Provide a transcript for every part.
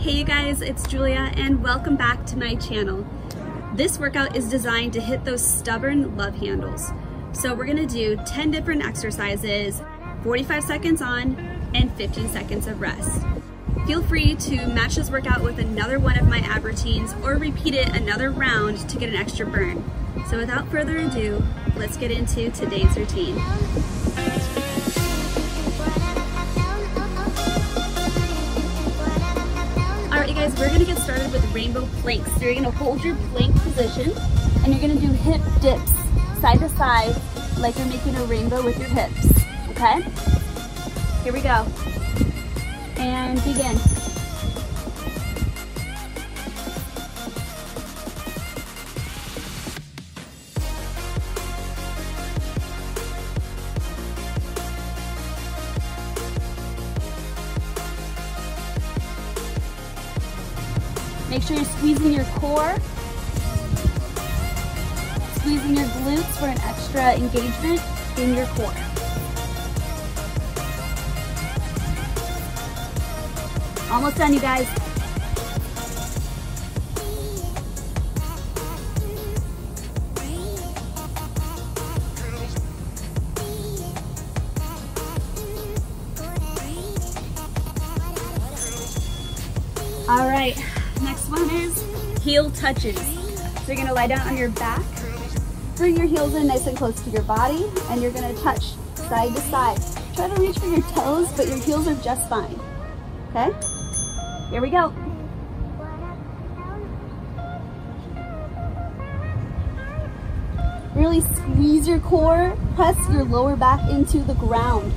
Hey you guys, it's Julia and welcome back to my channel. This workout is designed to hit those stubborn love handles. So we're gonna do 10 different exercises, 45 seconds on and 15 seconds of rest. Feel free to match this workout with another one of my ab routines or repeat it another round to get an extra burn. So without further ado, let's get into today's routine. Guys, we're gonna get started with rainbow planks. So you're gonna hold your plank position and you're gonna do hip dips side to side like you're making a rainbow with your hips, okay? Here we go. And begin. Make sure you're squeezing your core, squeezing your glutes for an extra engagement in your core. Almost done, you guys. All right, is heel touches. So you're gonna lie down on your back, bring your heels in nice and close to your body, and you're gonna touch side to side. Try to reach for your toes, but your heels are just fine, okay? Here we go. Really squeeze your core, press your lower back into the ground.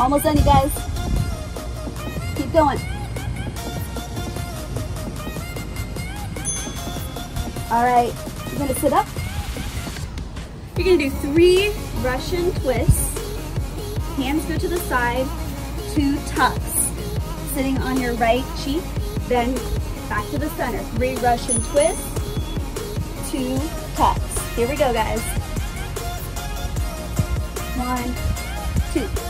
Almost done, you guys. Keep going. All right, you're gonna sit up. You're gonna do three Russian twists. Hands go to the side, two tucks. Sitting on your right cheek, then back to the center. Three Russian twists, two tucks. Here we go, guys. One, two.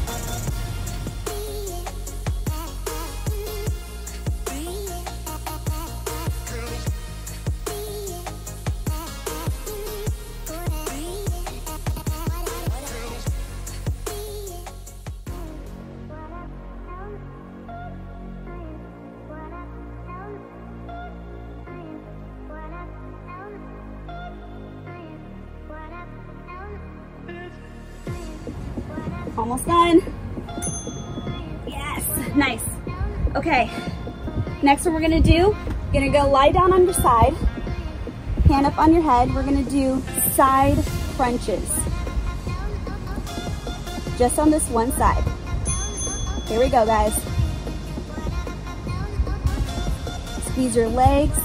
Almost done. Yes, nice. Okay, next what we're gonna do, you're gonna go lie down on your side, hand up on your head. We're gonna do side crunches. Just on this one side. Here we go, guys. Squeeze your legs.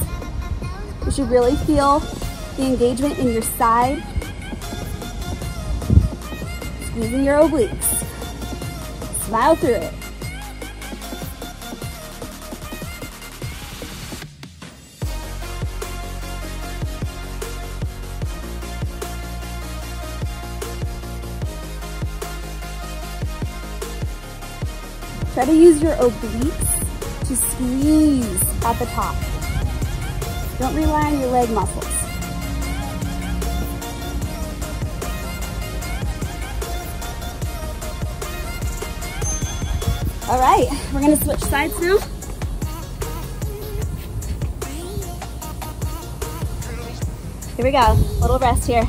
You should really feel the engagement in your side squeezing your obliques. Smile through it. Try to use your obliques to squeeze at the top. Don't rely on your leg muscles. All right, we're gonna switch sides now. Here we go, little rest here.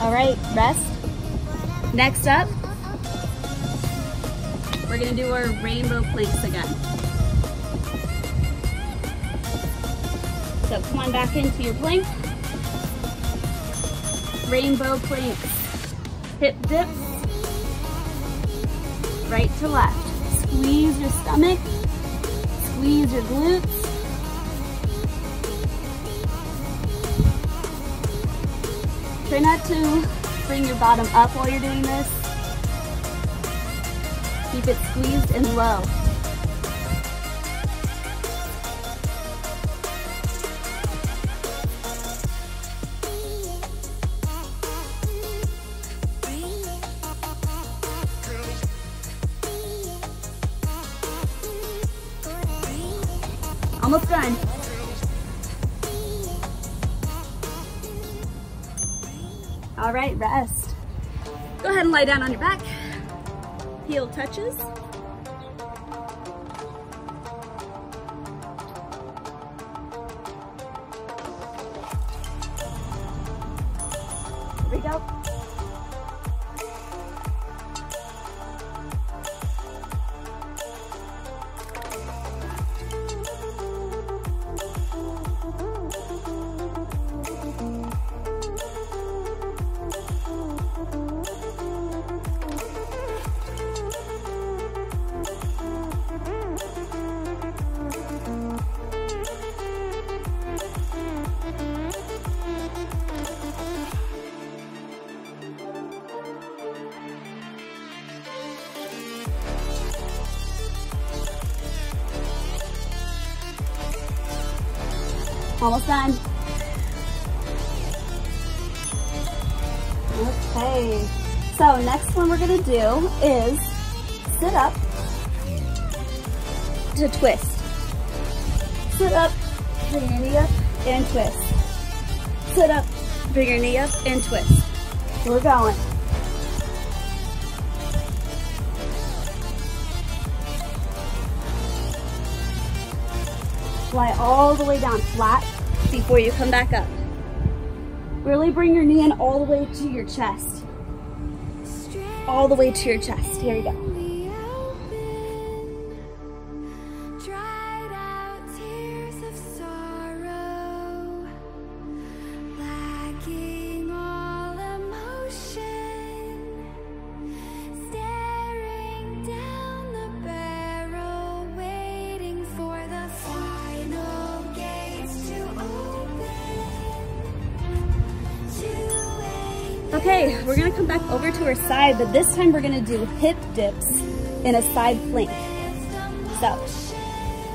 All right, rest. Next up, we're gonna do our rainbow planks again. So come on back into your plank. Rainbow planks. Hip dips. Right to left. Squeeze your stomach. Squeeze your glutes. Try not to bring your bottom up while you're doing this. Keep it squeezed and low. Almost done. All right, rest. Go ahead and lie down on your back. Heel touches. Almost done. Okay, so next one we're gonna do is sit up to twist. Sit up, bring your knee up and twist. Sit up, bring your knee up and twist. We're going. Lie all the way down flat before you come back up. Really bring your knee in all the way to your chest. All the way to your chest. Here we go. Okay, we're gonna come back over to our side, but this time we're gonna do hip dips in a side plank. So,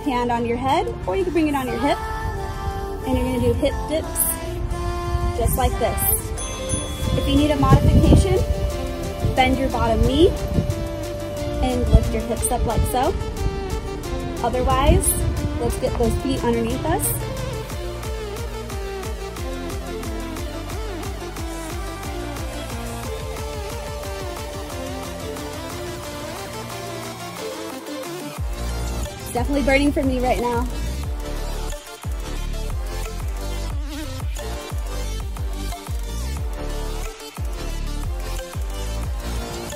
hand on your head, or you can bring it on your hip, and you're gonna do hip dips just like this. If you need a modification, bend your bottom knee and lift your hips up like so. Otherwise, let's get those feet underneath us definitely burning for me right now.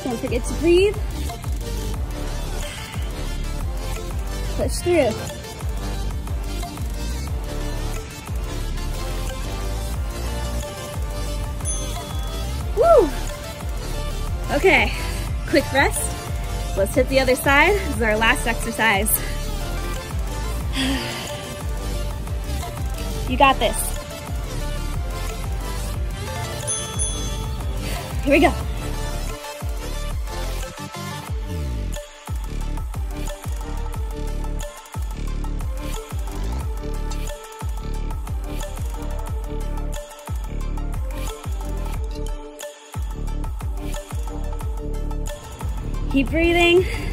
Don't forget to breathe. Push through. Woo! Okay, quick rest. Let's hit the other side. This is our last exercise. You got this. Here we go. Keep breathing.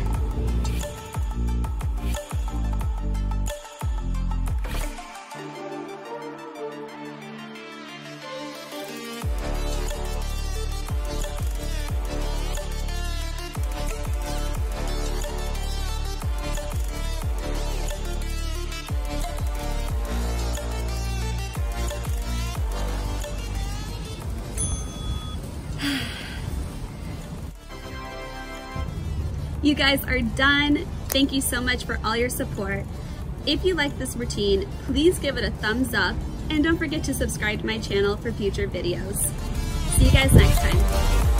You guys are done. Thank you so much for all your support. If you like this routine, please give it a thumbs up and don't forget to subscribe to my channel for future videos. See you guys next time.